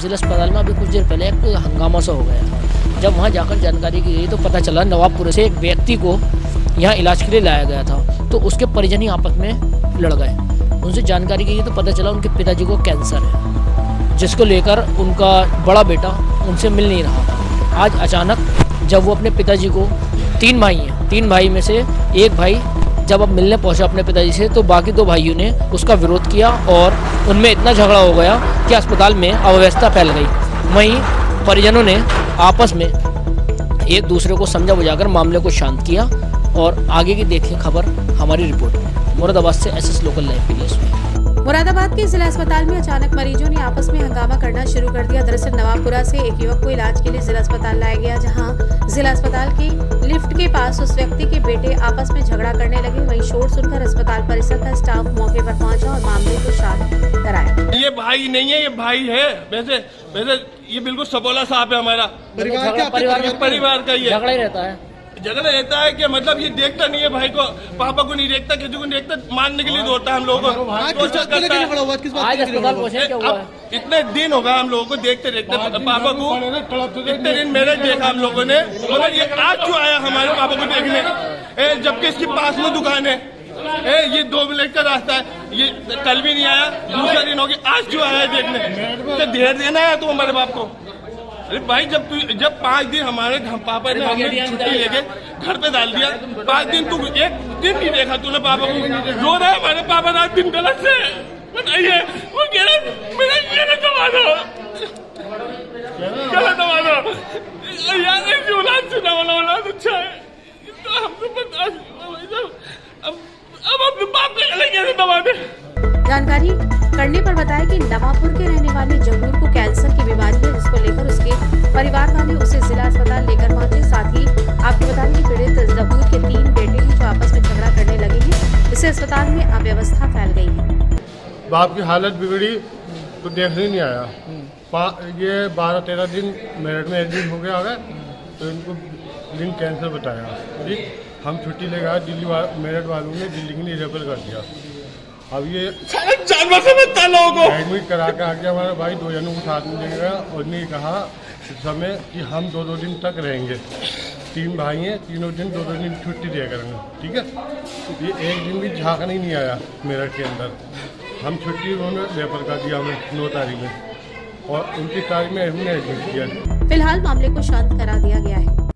जिला अस्पताल में अभी कुछ देर पहले एक हंगामा सा हो गया। था जब वहाँ जाकर जानकारी की गई तो पता चला नवाबपुर से एक व्यक्ति को यहाँ इलाज के लिए लाया गया था। तो उसके परिजन ही आपस में लड़ गए। उनसे जानकारी की गई तो पता चला उनके पिताजी को कैंसर है, जिसको लेकर उनका बड़ा बेटा उनसे मिल नहीं रहा। था आज अचानक जब वो अपने पिताजी को तीन भाई हैं, तीन भाई में से एक भाई जब अब मिलने पहुँचा अपने पिताजी से तो बाकी दो भाइयों ने उसका विरोध किया और उनमें इतना झगड़ा हो गया कि अस्पताल में अव्यवस्था फैल गई। वहीं परिजनों ने आपस में एक दूसरे को समझा बुझाकर मामले को शांत किया और आगे की देखें खबर हमारी रिपोर्ट में। मुरादाबाद से एस लोकल लाइव के लिए मुरादाबाद के जिला अस्पताल में अचानक मरीजों ने आपस में हंगामा करना शुरू कर दिया। दरअसल नवाबपुरा से एक युवक को इलाज के लिए जिला अस्पताल लाया गया, जहाँ जिला अस्पताल की लिफ्ट के पास उस व्यक्ति के बेटे आपस में झगड़ा करने लगे। वहीं शोर सुनकर अस्पताल परिसर का स्टाफ मौके पर पहुँचा और मामले को शांत कराया। ये भाई नहीं है ये भाई है। वैसे वैसे ये बिल्कुल सबोला साहब है हमारा। परिवार का परिवार ये का ये झगड़ा ही रहता है। झगड़ा रहता है कि मतलब ये देखता नहीं है भाई को। पापा को नहीं देखता किसी को नहीं देखता। मारने के लिए दौड़ता है हम लोगों को। है है इतने दिन होगा हम लोगों को देखते देखते पापा को। इतने दिन मेरे देखा हम लोगों ने। मगर ये आज क्यों आया हमारे पापा को देखने? जबकि इसके पास में दुकान है। ए, ये दो मिनट का रास्ता है। ये कल भी नहीं आया दूसरा दिन हो गया आज क्यों आया है देखने? तो देर देना है तू हमारे बाप को। अरे भाई जब तू जब पाँच दिन हमारे घर पापा ने हमें छुट्टी लेके घर पे डाल दिया पाँच दिन तू एक दिन नहीं देखा तूने पापा को। रो रहा है हमारे पापा रात दिन गलत से बताइए वो कह रहा मेरा ये ना दबा दो गलत दबा दो यार सुना वाला औलाद अच्छा है। तो हम तो बर्दाश्त। अब अब अपने बाप के गले कैसे दबा दे? जानकारी करने पर बताया कि नवापुर के रहने वाले जंगूर को कैंसर की बीमारी है जिसको लेकर उसके परिवार वाले उसे जिला अस्पताल लेकर पहुँचे। साथ ही आपको बता दें कि पीड़ित जबूर के तीन बेटे हैं जो आपस में झगड़ा करने लगे हैं इससे अस्पताल में अव्यवस्था फैल गई है। बाप की हालत बिगड़ी तो देखने नहीं आया। ये बारह तेरह दिन मेरठ में एडमिट हो गया अगर तो इनको लिंग कैंसर बताया। ठीक हम छुट्टी ले गए दिल्ली वा, मेरठ वालों ने दिल्ली के लिए रेफर कर दिया। अब ये जानवर समझता लोगों को। एडमिट करा के आके हमारा भाई दो जनों को साथ में ले गया और ने कहा समय कि हम दो दो दिन तक रहेंगे। तीन भाई हैं तीनों दिन दो दो दिन छुट्टी दिया करेंगे ठीक है? ये एक दिन भी झांकने ही नहीं आया मेरठ के अंदर। हम छुट्टी उन्होंने रेफर कर दिया हमें नौ तारीख में। और उनतीस तारीख में हमने एडमिट किया। फ़िलहाल मामले को शांत करा दिया गया है।